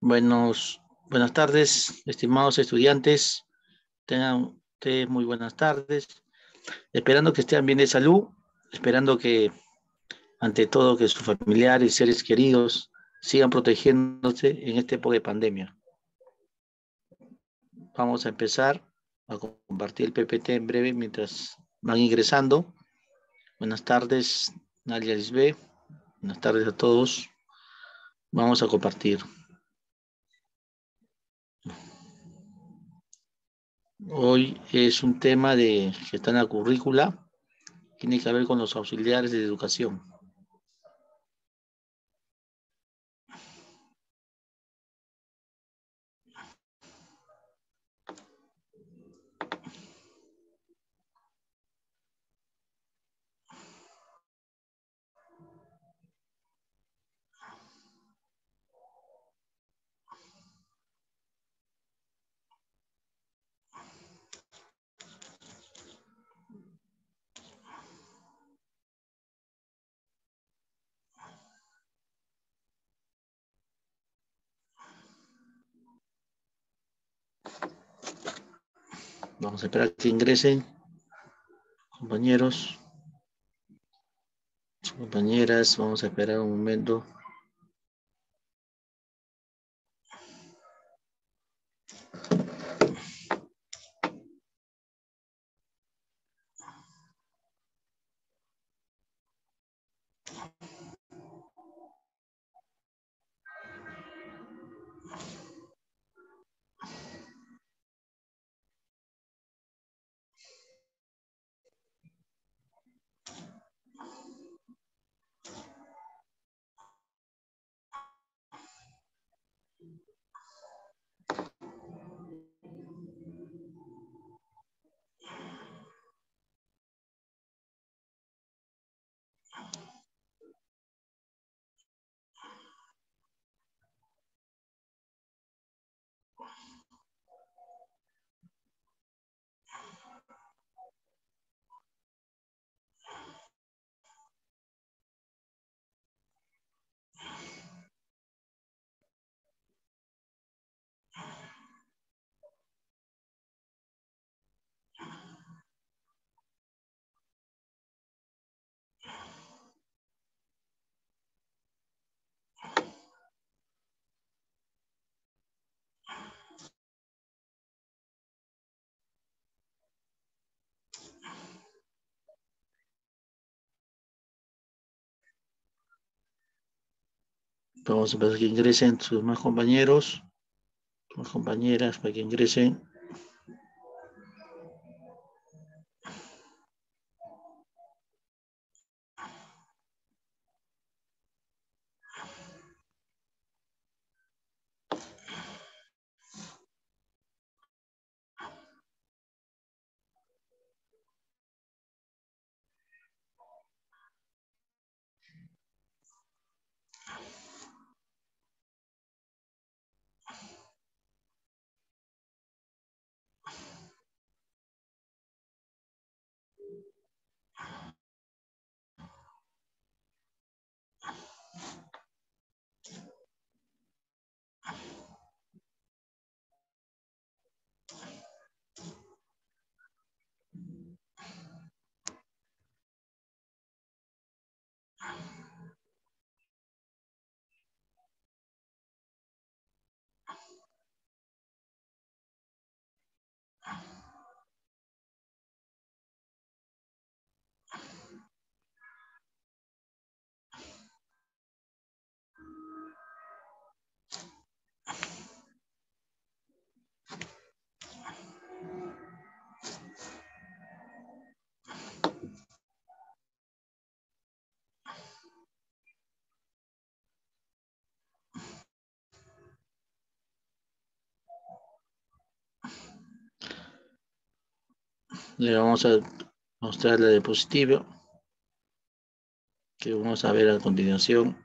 Buenos, buenas tardes, estimados estudiantes. Tengan ustedes muy buenas tardes. Esperando que estén bien de salud, esperando que, ante todo, que sus familiares y seres queridos sigan protegiéndose en este época de pandemia. Vamos a empezar a compartir el PPT en breve mientras van ingresando. Buenas tardes, Nadia Lisbé. Buenas tardes a todos. Vamos a compartir. Hoy es un tema de, que está en la currícula, tiene que ver con los auxiliares de educación. Vamos a esperar que ingresen compañeros, compañeras. Vamos a esperar un momento. Vamos a esperar que ingresen sus más compañeros, sus compañeras para que ingresen. Le vamos a mostrar la diapositiva que vamos a ver a continuación.